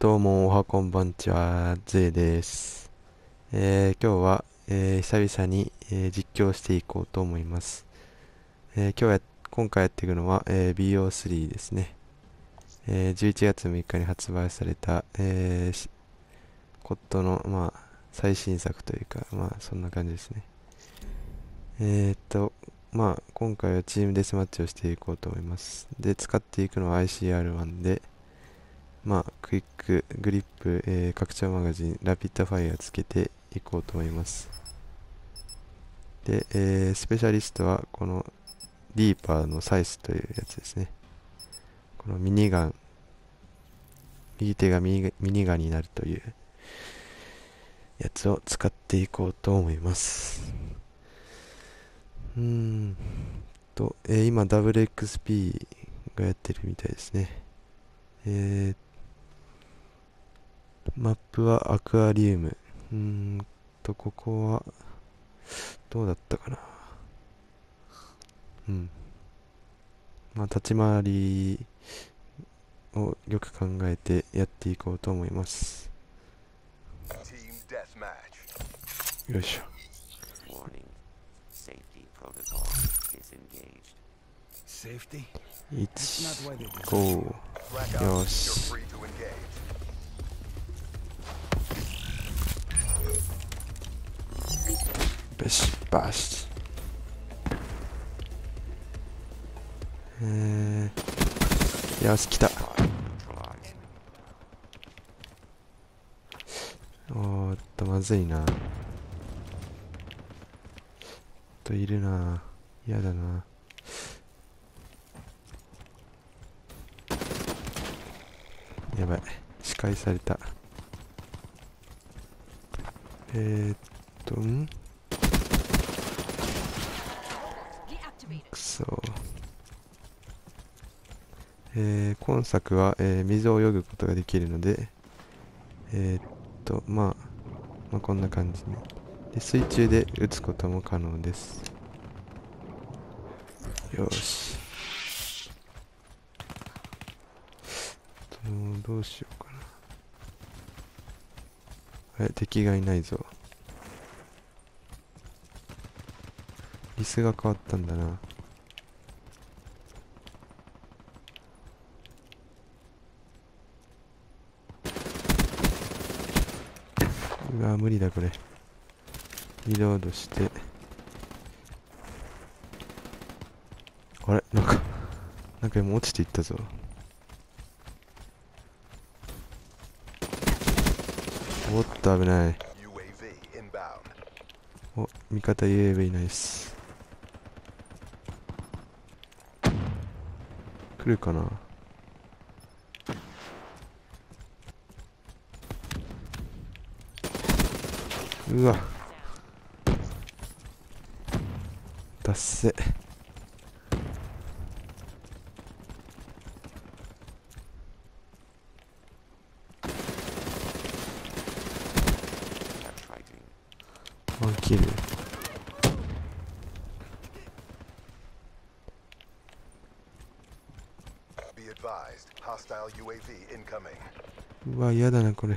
どうも、おはこんばんちは、ゼです。えー、今日は、えー、久々に、えー、実況していこうと思います。え今日や、今回やっていくのは、え BO3 ですね。え11月6日に発売された、えー、コットの、まあ、最新作というか、まあ、そんな感じですね。えっと、まあ、今回はチームデスマッチをしていこうと思います。で、使っていくのは ICR1 で、まあ、クイック、グリップ、えー、拡張マガジン、ラピッドファイアつけていこうと思います。で、えー、スペシャリストはこのリーパーのサイスというやつですね。このミニガン、右手がミニガンになるというやつを使っていこうと思います。うーんと、えー、今 WXP がやってるみたいですね。えー、マップはアクアリウム。うーんと、ここは、どうだったかな。うん。まあ、立ち回りをよく考えてやっていこうと思います。よいしょ。1、5、よし。Bish, bash. えー、よし、来た。おーっと、まずいな。と、いるな。嫌だな。やばい。視界された。えー、っと、ん？くそえー、今作は、えー、水を泳ぐことができるのでえー、っと、まあ、まあこんな感じにで水中で撃つことも可能です。よし。どうしようかな。え敵がいないぞ。椅子が変わったんだな。うわ無理だこれ。リロードして。あれ？なんかなんか今落ちていったぞ。おっと危ない。お味方 UAV ナイス来るかな。うわ。達成ワンキル。うわ嫌だなこれ。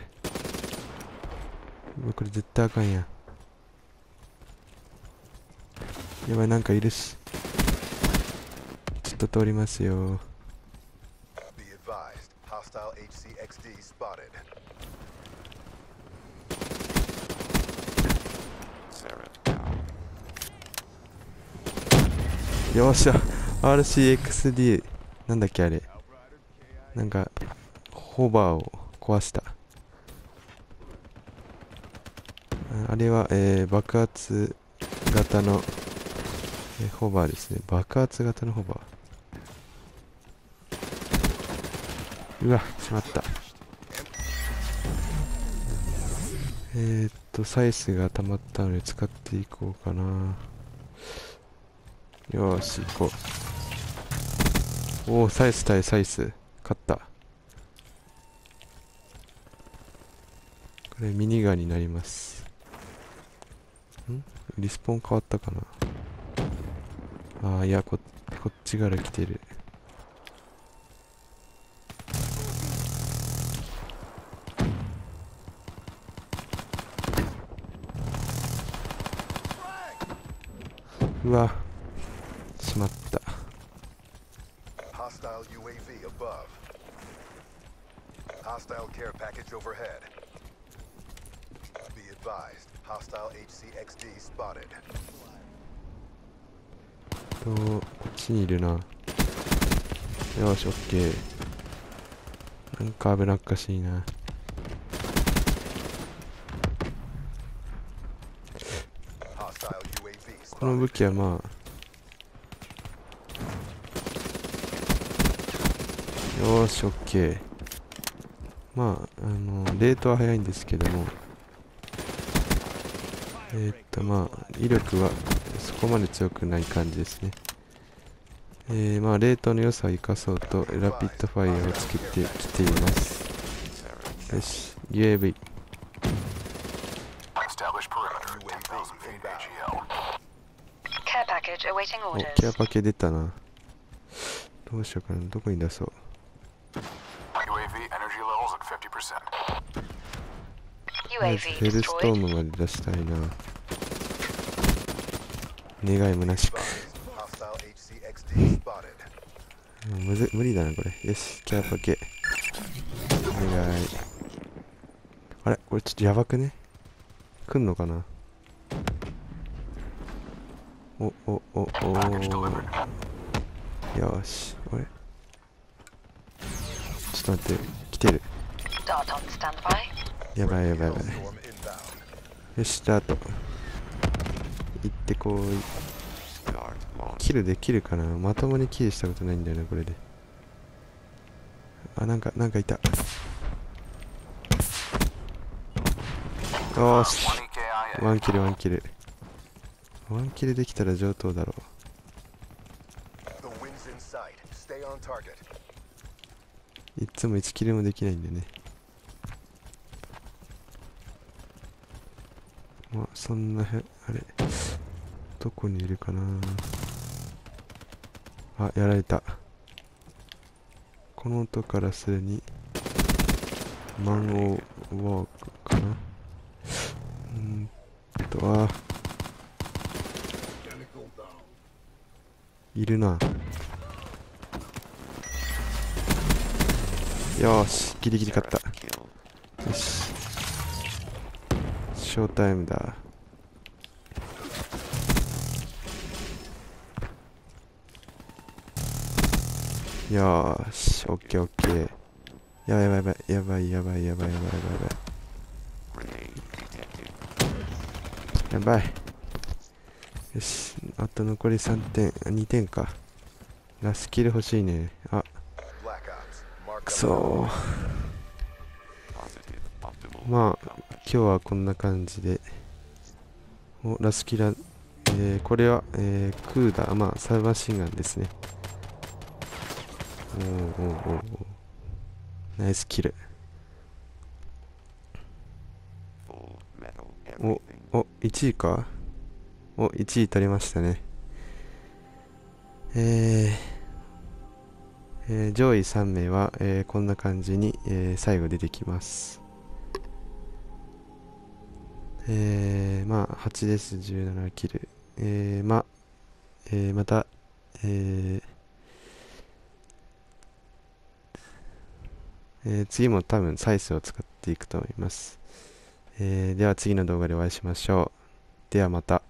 うわこれ絶対あかんや。やばいなんかいるしちょっと通りますよ。よっしゃ。RCXD なんだっけあれなんかホバーを壊した。あれは、えー、爆発型の、えー、ホバーですね。爆発型のホバー。うわしまった。えー、っとサイスが溜まったので使っていこうかな。よし行こう。おおサイス対サイス勝った。これミニガンになります。ん？リスポン変わったかな？あーいやここっちから来てる。うわ。しまった。Hostile UAV above. Hostile care package overhead. Be advised, hostile HCXD spotted. とこっちにいるなよしオッケーなんか危なっかしいな Hostile UAV この武 spotted. 器はまあ よーしオッケー。まああのレートは速いんですけども。えーっとまあ威力はそこまで強くない感じですね。えー、まあレートの良さを生かそうとラピッドファイアを作ってきています。よし UAV Establish perimeter. 10,000 feet AGL. Care package awaiting お.ケアパケ出たな。どうしようかな。どこに出そう？ヘルストー.ムまで出したいな。願い虚しくむず無理だなこれ。よしキャラパケお願い。あれ？これちょっとやばくね？来んのかな？おおおお.よーし。これ？ちょっと待って。来てる。Dart on standby. やばいやばいやばい.よしスタート。行ってこい。キルできるかな。まともにキルしたことないんだよなこれで。あなんかなんかいた。よーし。1 EKIA. ワンキルワンキル。ワンキルできたら上等だろ.う。いっつも1キルもできないんでねまあそんなへあれ。どこにいるかな。あやられた。この音からするにマンオーワークかな。うーんとあいるな。よしギリギリ勝った。よし。ショータイムだ。よーしオッケーオッケー。やばいやばいやばいやばいやばいやばいやばい。やばい。やばいよしあと残り3点あ2点か。ラスキル欲しいね。あくそーまあ今日はこんな感じで。おラスキラ、えーこれは、えークーダ。ーまあサブマシンガンですね。おーおーおおナイスキル。おお1位か？お1位取りましたね。えーえー上位3名は、えーこんな感じに、えー最後出てきます。えーまあ8です。17キルえーまあ、えーまたえーえー次も多分サイスを使っていくと思います、えーでは次の動画でお会いしましょう。ではまた。